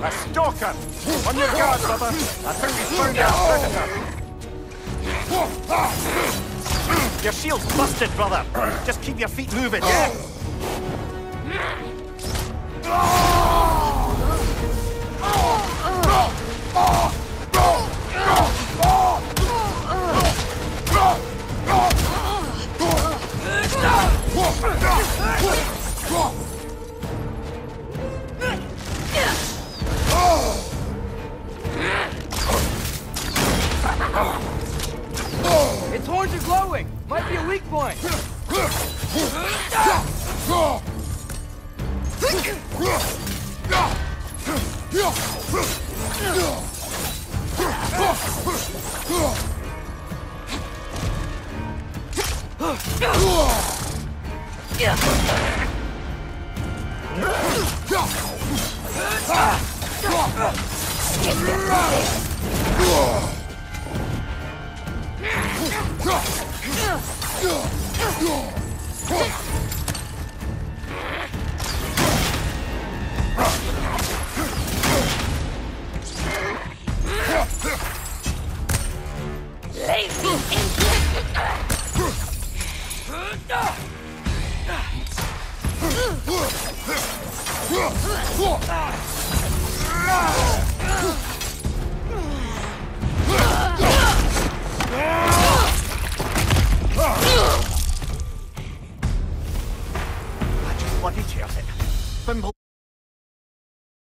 A stalker! On your guard, brother! I think we found our predator! Your shield's busted, brother! Just keep your feet moving, yeah? Its horns are glowing! Might be a weak point! Ah! 我的น手，奔跑